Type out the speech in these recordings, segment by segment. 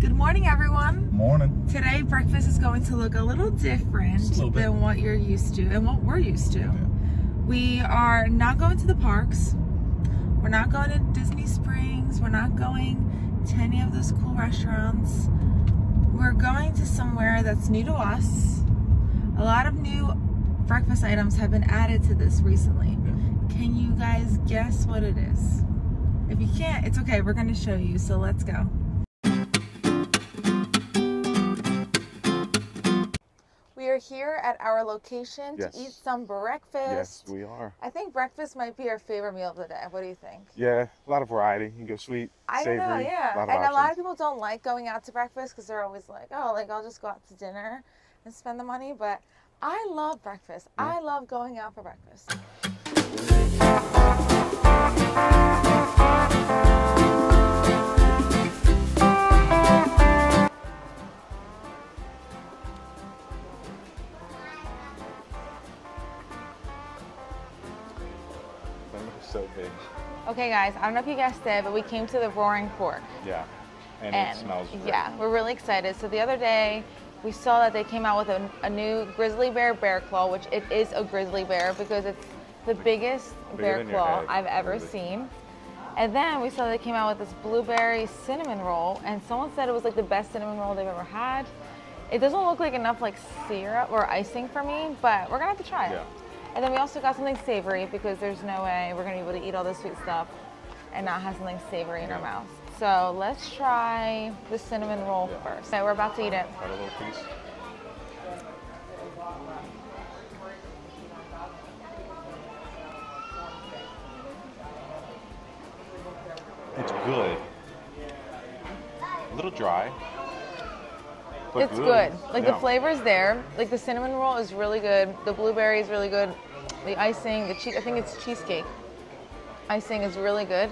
Good morning, everyone. Morning. Today, breakfast is going to look a little different a little than what you're used to and what we're used to. Yeah. We are not going to the parks. We're not going to Disney Springs. We're not going to any of those cool restaurants. We're going to somewhere that's new to us. A lot of new breakfast items have been added to this recently. Can you guys guess what it is? If you can't, it's okay. We're going to show you. So let's go. Here at our location Yes. to eat some breakfast. Yes, we are. I think breakfast might be our favorite meal of the day. What do you think? Yeah, a lot of variety. You can go sweet, I savory, don't know, yeah. a and options. a lot of people don't like going out to breakfast because they're always like, oh, like I'll just go out to dinner and spend the money. But I love breakfast. I love going out for breakfast. Okay, guys, I don't know if you guessed it, but we came to the Roaring Fork. Yeah, and, and it smells great. yeah, we're really excited. So the other day, we saw that they came out with a, a new grizzly bear bear claw, which it is a grizzly bear because it's the biggest Bigger bear claw I've ever literally. seen. And then we saw they came out with this blueberry cinnamon roll, and someone said it was like the best cinnamon roll they've ever had. It doesn't look like enough like syrup or icing for me, but we're gonna have to try it. Yeah. And then we also got something savory because there's no way we're gonna be able to eat all this sweet stuff and not have something savory in our mouth. So let's try the cinnamon roll Yeah. first. Okay, we're about to eat it. Got a little piece. It's good. A little dry. But It's good. Like the Yeah. flavor is there. Like the cinnamon roll is really good. The blueberry is really good. The icing, the cheese, I think it's cheesecake. Icing is really good.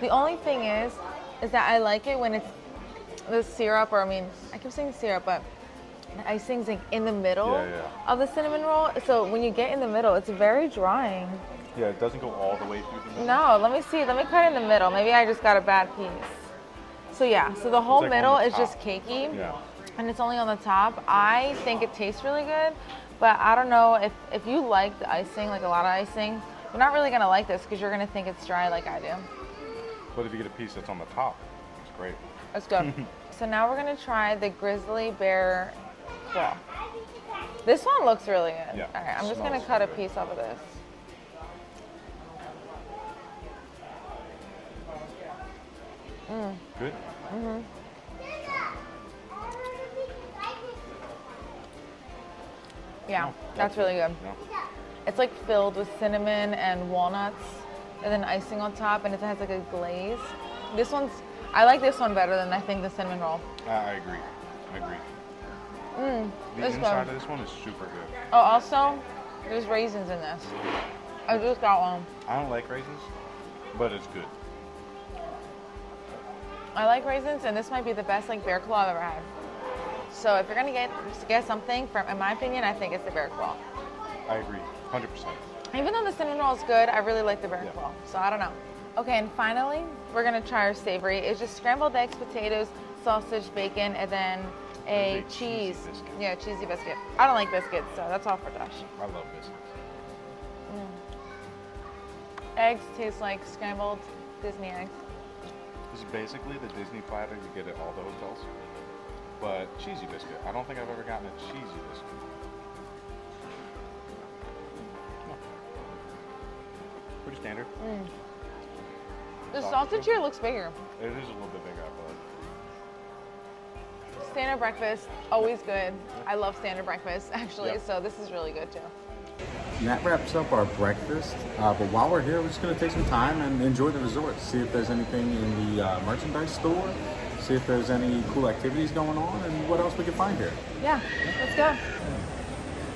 The only thing is, is that I like it when it's the syrup, or I mean, I keep saying syrup, but the icing's like in the middle Yeah, yeah. of the cinnamon roll. So when you get in the middle, it's very drying. Yeah, it doesn't go all the way through the middle. No, let me see. Let me cut in the middle. Maybe I just got a bad piece. So yeah, so the whole like middle the is just cakey. Yeah. And it's only on the top. I think it tastes really good, but I don't know if, if you like the icing, like a lot of icing, you're not really gonna like this because you're gonna think it's dry like I do. But if you get a piece that's on the top, it's great. It's good. so now we're gonna try the grizzly bear claw. This one looks really good. Yeah, All right, I'm just gonna cut a piece off of this. Mm. Good? Yeah, No, that's really good. No. It's like filled with cinnamon and walnuts, and then icing on top, and it has like a glaze. This one's, I like this one better than I think the cinnamon roll. I I agree. I agree. Mm, The inside good. of this one is super good. Oh, also, there's raisins in this. I just got one. I don't like raisins, but it's good. I like raisins, and this might be the best like bear claw I've ever had. So if you're gonna get get something from, in my opinion, I think it's the bear claw. I agree, 100%. Even though the cinnamon roll is good, I really like the bear Yeah. claw. So I don't know. Okay, and finally, we're gonna try our savory. It's just scrambled eggs, potatoes, sausage, bacon, and then a cheesy cheese. biscuit. Yeah, cheesy biscuit. I don't like biscuits, so that's all for Josh. I love biscuits. Mm. Eggs taste like scrambled Disney eggs. This is basically the Disney platter you get at all the hotels, but cheesy biscuit. I don't think I've ever gotten a cheesy biscuit. No. Pretty standard. The Sausage sausage here looks bigger. It is a little bit bigger, I feel like. Standard breakfast, always good. I love standard breakfast, actually, Yeah. so this is really good too. And that wraps up our breakfast. Uh, but while we're here, we're just going to take some time and enjoy the resort. See if there's anything in the uh, merchandise store. See if there's any cool activities going on and what else we can find here. Yeah, let's go.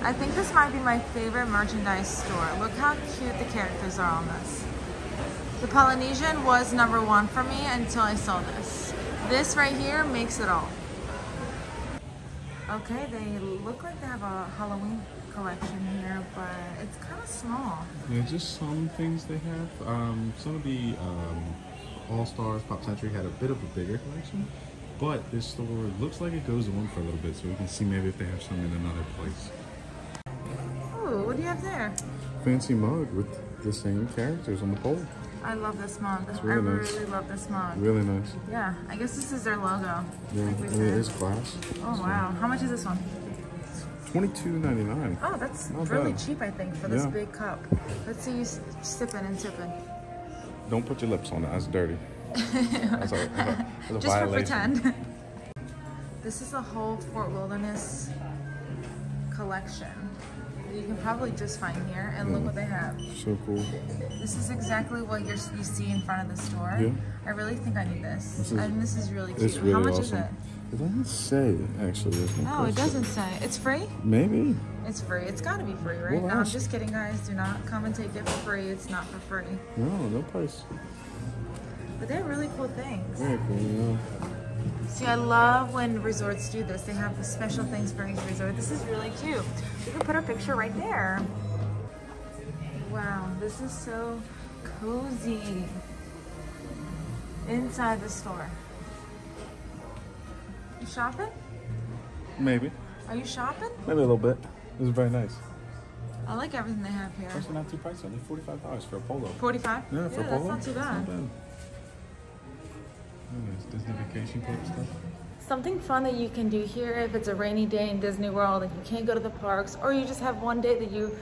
I think this might be my favorite merchandise store. Look how cute the characters are on this. The Polynesian was number one for me until I saw this. This right here makes it all. Okay, they look like they have a Halloween collection here, but it's kind of small. Yeah, just some things they have. Um, some of the um, All Stars Pop Century had a bit of a bigger collection, But this store looks like it goes on for a little bit, so we can see maybe if they have some in another place. Ooh, what do you have there? Fancy mug with the same characters on the pole. I love this mug. really I nice. really love this mug. Really nice. Yeah, I guess this is their logo. Yeah, like we I mean, said. is glass. Oh wow, how much is this one? Twenty-two ninety-nine. Oh, that's Not really bad. cheap, I think, for this Yeah. big cup. Let's see you sipping and sipping. Don't put your lips on it. That's dirty. That's a, that's a, that's a Just for pretend. this is the whole Fort Wilderness collection. You can probably just find here, and look what they have. So cool. This is exactly what you're, you see in front of the store. Yeah. I really think I need this. This is- and this is really cute. Really How much awesome. is it? It doesn't say actually. No No, it doesn't say. It's free? Maybe. It's free. It's got to be free, right? We'll No, I'm just kidding, guys. Do not come and take it for free. It's not for free. No, no price. But they're really cool things. Very cool. Yeah. See, I love when resorts do this. They have the special things for each resort. This is really cute. We can put our picture right there. Wow, this is so cozy. Inside the store. You shopping? Maybe. Are you shopping? Maybe a little bit. This is very nice. I like everything they have here. Actually, not too pricey. Only forty-five dollars for a polo. 45? Yeah, for a that's not too bad. Very nice. Disney Vacation Club stuff. Something fun that you can do here if it's a rainy day in Disney World and you can't go to the parks or you just have one day that you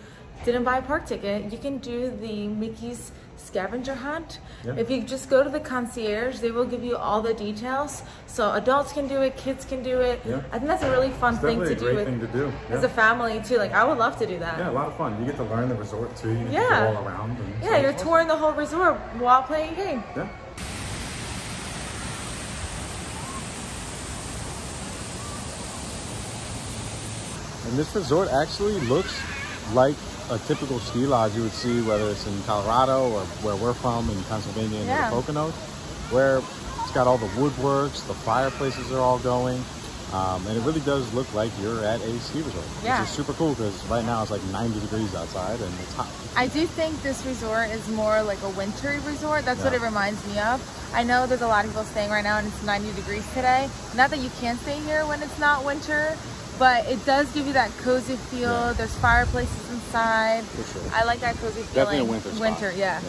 didn't buy a park ticket, you can do the Mickey's scavenger hunt. Yeah. If you just go to the concierge, they will give you all the details. So adults can do it, kids can do it. Yeah. I think that's a really fun thing to a do with thing to do. as Yeah. a family too. Like I would love to do that. yeah, a lot of fun. You get to learn the resort too. You Yeah. all around. And Yeah, so you're touring the whole resort while playing a game. Yeah. And this resort actually looks like a typical ski lodge you would see, whether it's in Colorado or where we're from in Pennsylvania and Yeah. the Poconos, where it's got all the woodworks, the fireplaces are all going, um, and it really does look like you're at a ski resort, Yeah. which is super cool because right now it's like 90 degrees outside and it's hot. I do think this resort is more like a wintry resort. That's what it reminds me of. I know there's a lot of people staying right now and it's 90 degrees today. Not that you can't stay here when it's not winter, but it does give you that cozy feel. Yeah. There's fireplaces inside. For sure. I like that cozy feeling. Definitely a winter. Winter, yeah.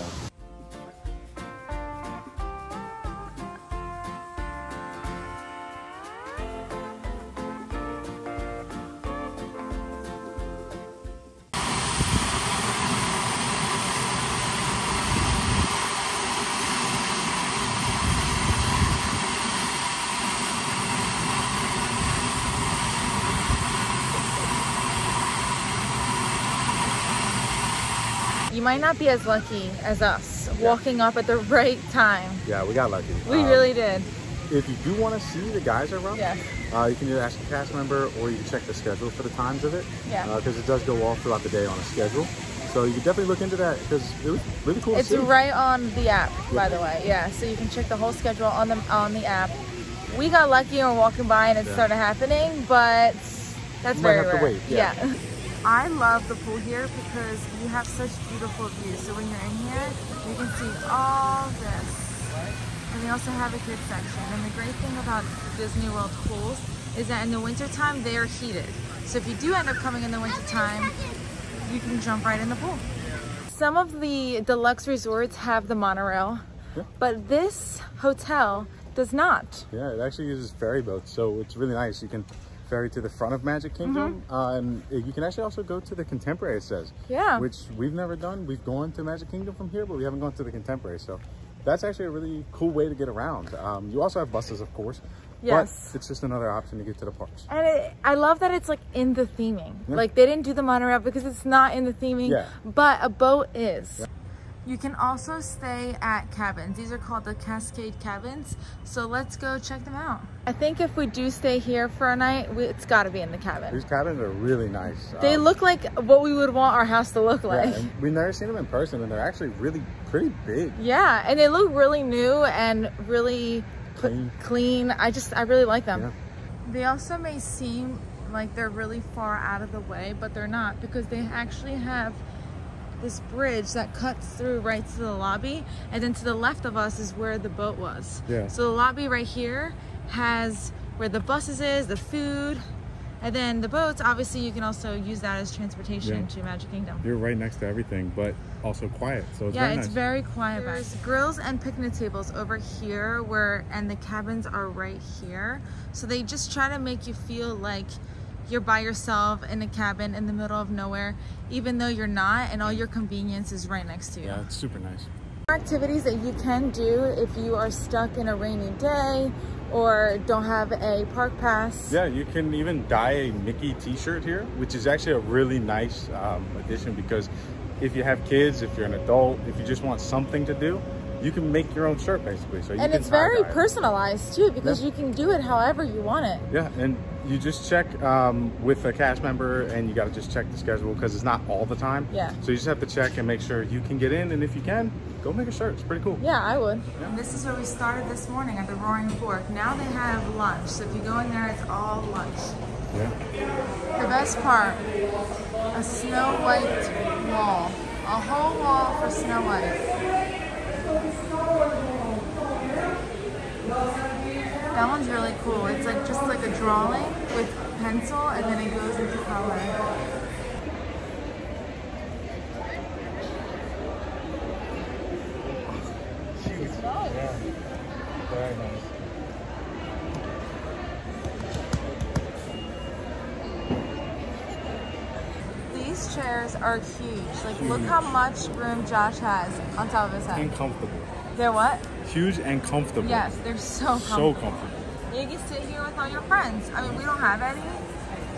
You might not be as lucky as us walking up at the right time. Yeah, we got lucky. We Um, really did. If you do want to see the guys around, Yeah. uh, you can either ask a cast member or you can check the schedule for the times of it. Yeah. Because it does go off throughout the day on a schedule. So you can definitely look into that because it was really cool It's to see. right on the app, by the way. Yeah, so you can check the whole schedule on the on the app. We got lucky and we're walking by and it Yeah. started happening, but that's You very have to rare. wait, yeah. I love the pool here because you have such beautiful views. So when you're in here, you can see all this. And we also have a kids section. And the great thing about Disney World pools is that in the wintertime, they are heated. So if you do end up coming in the wintertime, you can jump right in the pool. Some of the deluxe resorts have the monorail, Yeah. but this hotel does not. Yeah, it actually uses ferry boats, so it's really nice. You can ferry to the front of Magic Kingdom, uh, and you can actually also go to the Contemporary. It says, Mm-hmm. Yeah. which we've never done. We've gone to Magic Kingdom from here, but we haven't gone to the Contemporary. So that's actually a really cool way to get around. Um, you also have buses, of course. Yes. But it's just another option to get to the parks. And it, I love that it's like in the theming. Yeah. Like they didn't do the monorail because it's not in the theming, Yeah. but a boat is. You can also stay at cabins. These are called the Cascade Cabins. So let's go check them out. I think if we do stay here for a night, we, it's got to be in the cabin. These cabins are really nice. They Um, look like what we would want our house to look like. and we've never seen them in person, and they're actually really pretty big. Yeah, and they look really new and really Clean. clean. I just, I really like them. Yeah. They also may seem like they're really far out of the way, but they're not because they actually have this bridge that cuts through right to the lobby and then to the left of us is where the boat was. Yeah. So the lobby right here has where the buses is, the food, and then the boats. Obviously, you can also use that as transportation Yeah. to Magic Kingdom. You're right next to everything, but also quiet. So it's yeah, very it's nice. very quiet. There's grills and picnic tables over here, where and the cabins are right here. So they just try to make you feel like you're by yourself in a cabin in the middle of nowhere, even though you're not, and all your convenience is right next to you. yeah, it's super nice. activities that you can do if you are stuck in a rainy day or don't have a park pass. Yeah, you can even dye a Mickey T-shirt here, which is actually a really nice um, addition because if you have kids, if you're an adult, if you just want something to do, you can make your own shirt basically. So you And can it's very tie-dye personalized too because Yeah. you can do it however you want it. Yeah, and you just check um, with a cast member, and you got to just check the schedule because it's not all the time. Yeah. So you just have to check and make sure you can get in, and if you can, go make a shirt. It's pretty cool. Yeah, I would. This is where we started this morning at the Roaring Fork. Now they have lunch. So if you go in there, it's all lunch. Yeah. The best part, a Snow White wall. A whole wall for Snow White. That one's really cool. It's like just like a drawing with pencil and then it goes into color. Very nice. Chairs are huge. Like look how much room Josh has on top of his head. And comfortable. They're what? Huge and comfortable. Yes, they're so So comfortable. comfortable. You can sit here with all your friends. I mean, we don't have any,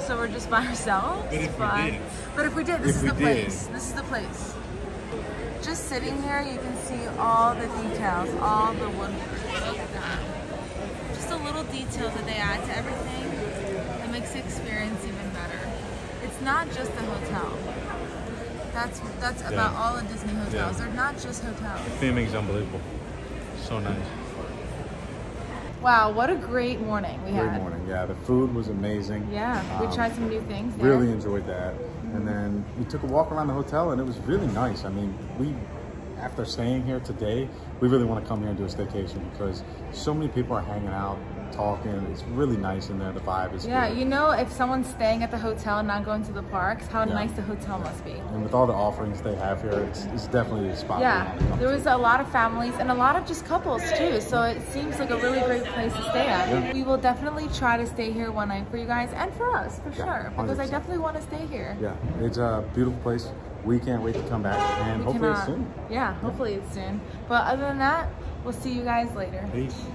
so we're just by ourselves. But if we did. but if we did, this If is the we did. place. This is the place. Just sitting here, you can see all the details, all the woodwork. Look at that. Just the little details that they add to everything that makes the experience even better. It's not just a hotel. That's that's about all the Disney hotels. Yeah. They're not just hotels. The theming's unbelievable. So nice. Wow, what a great morning we Great had. Great morning. Yeah, the food was amazing. Yeah, we Um, tried some new things. There. Really enjoyed that. And then we took a walk around the hotel and it was really nice. I mean, we, after staying here today, we really want to come here and do a staycation because so many people are hanging out, talking. It's really nice in there. The vibe is Yeah, good. you know, if someone's staying at the hotel and not going to the parks, how Yeah. nice the hotel must be. And with all the offerings they have here, it's, it's definitely a spot. Yeah, there was a lot of families and a lot of just couples too, so it seems like a really great place to stay at. Yeah. We will definitely try to stay here one night for you guys and for us, for Yeah, sure, because I 100%. definitely want to stay here. Yeah, it's a beautiful place. We can't wait to come back and We hopefully it's cannot- soon. Yeah, hopefully it's soon. But other than that, we'll see you guys later. Peace.